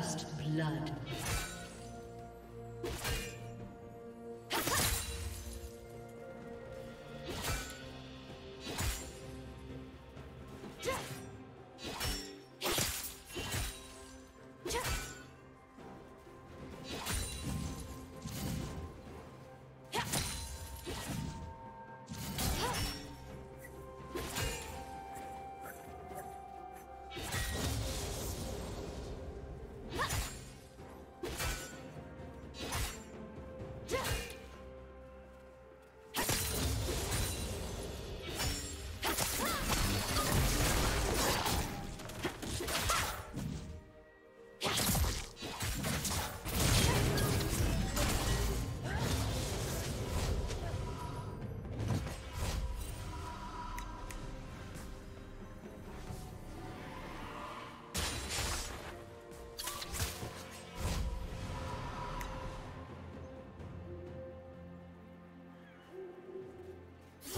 First blood.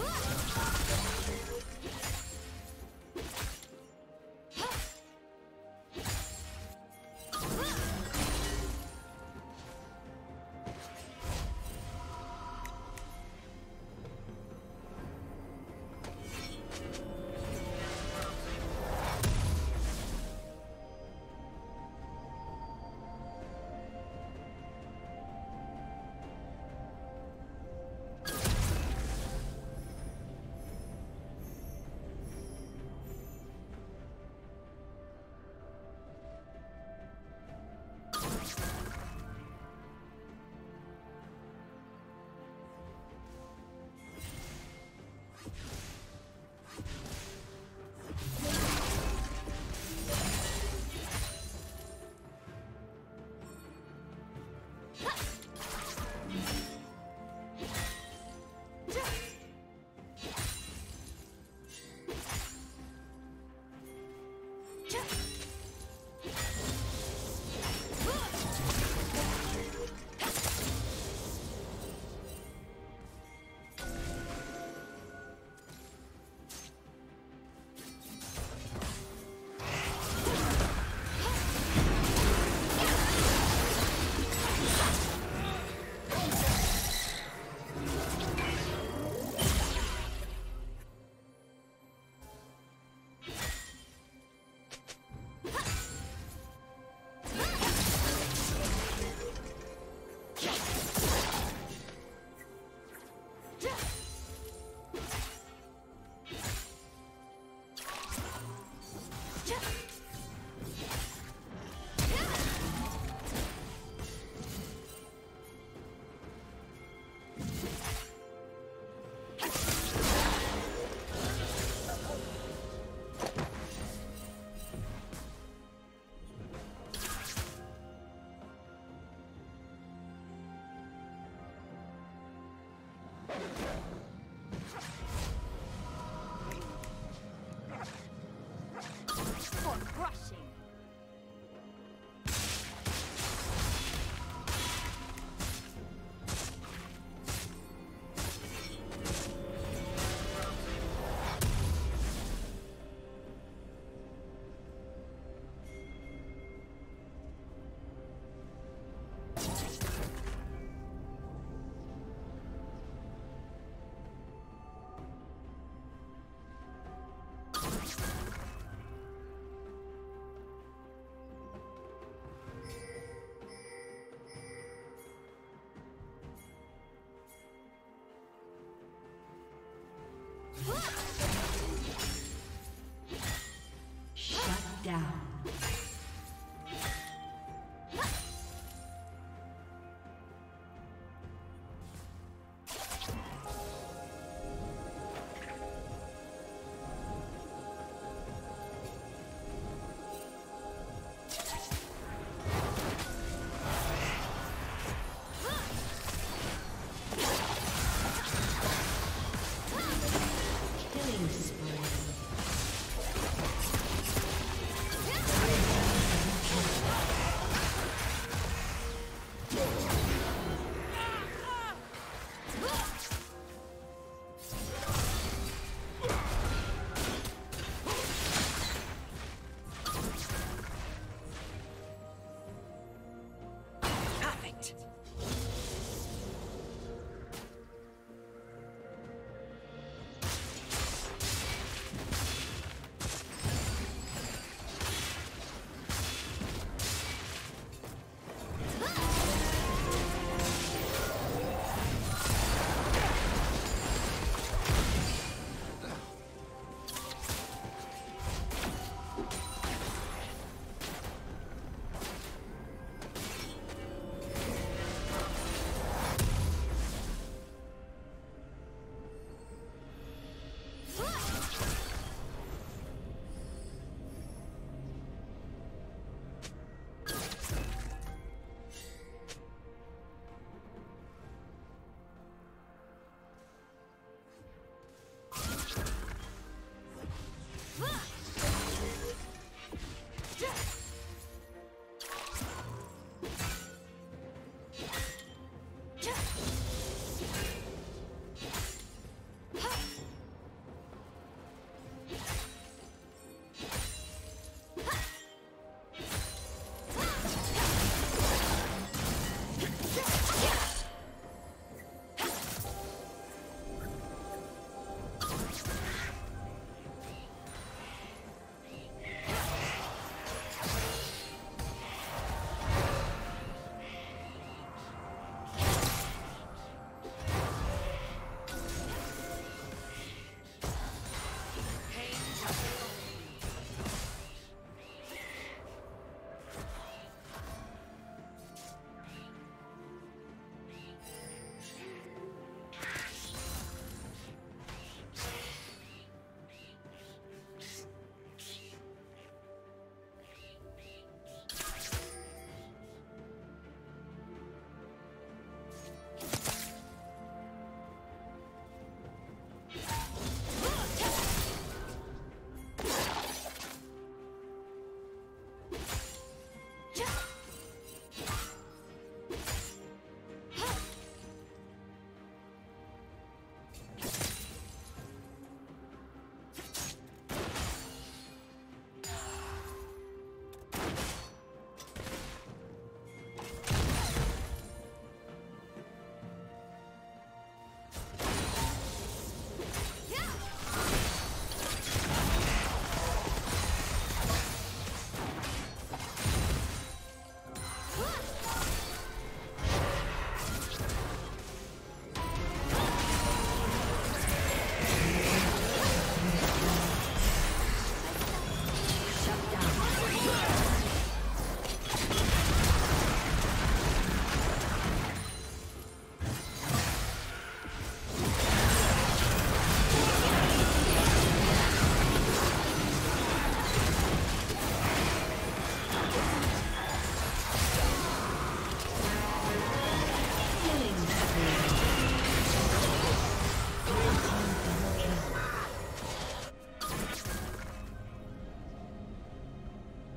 Ah!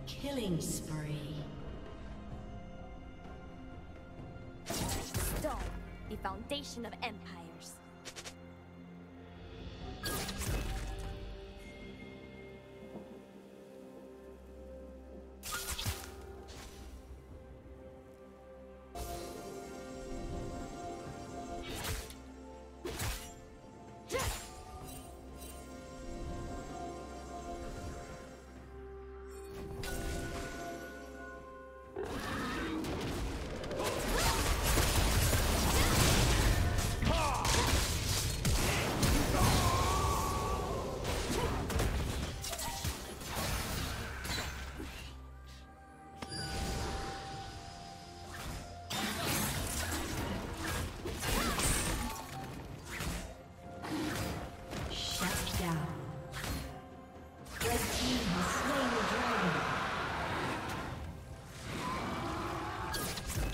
Killing spree. Stone, the foundation of empire.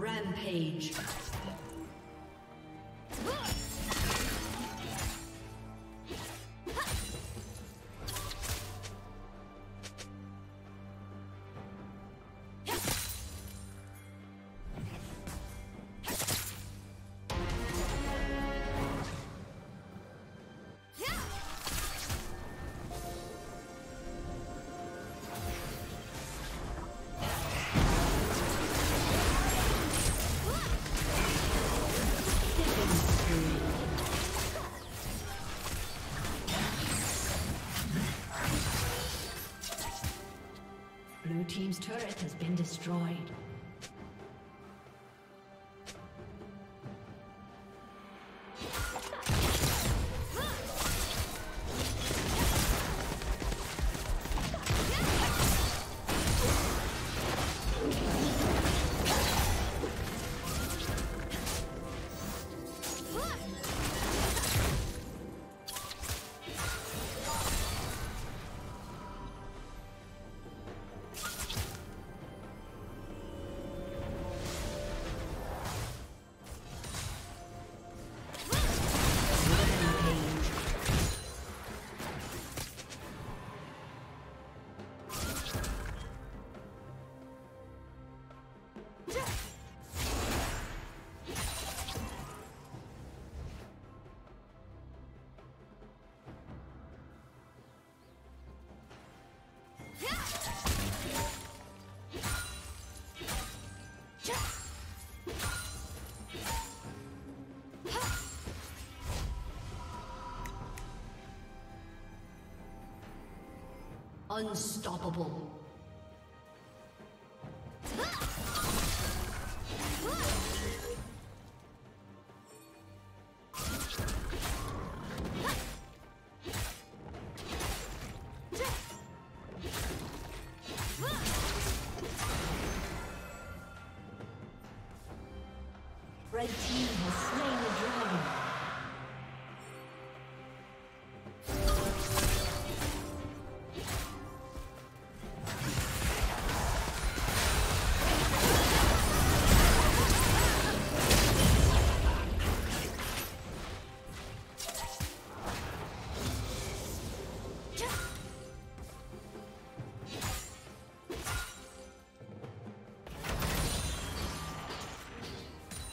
Rampage. Has been destroyed. Unstoppable. Red team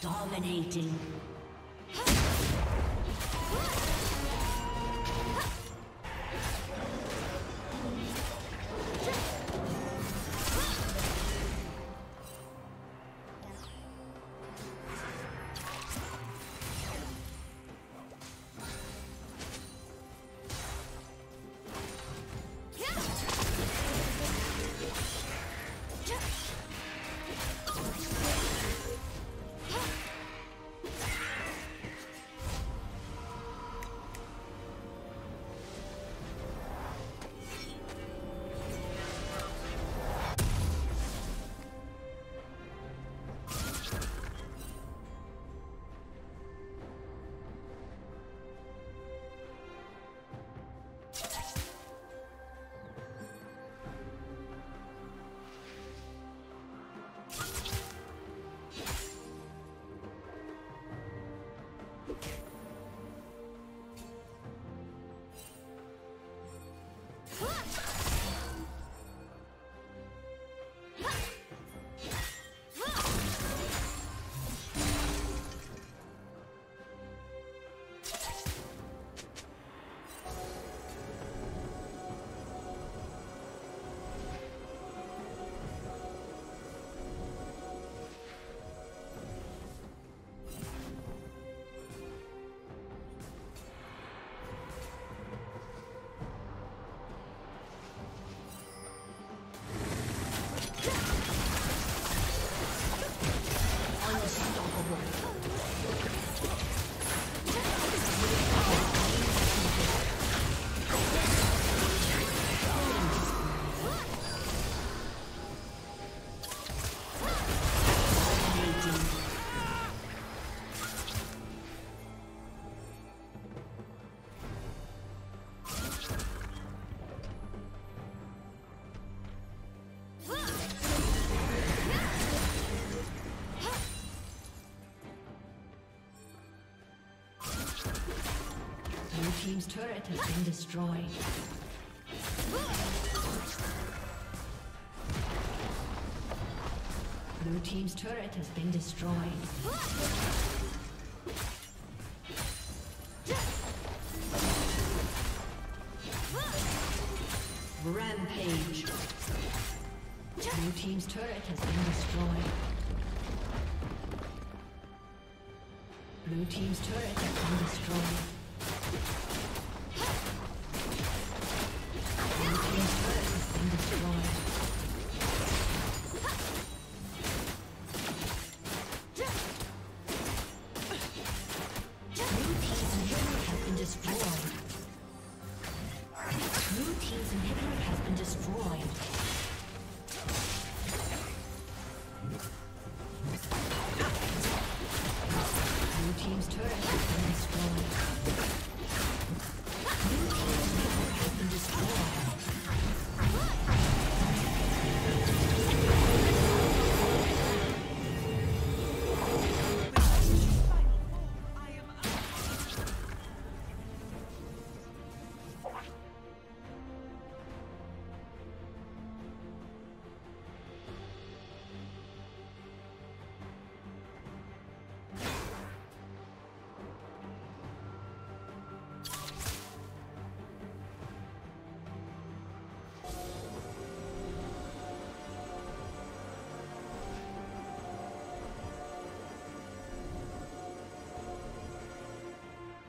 Dominating. Team's turret has been destroyed. Blue team's turret has been destroyed. Rampage. Blue team's turret has been destroyed. Blue team's turret has been destroyed.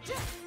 Yeah!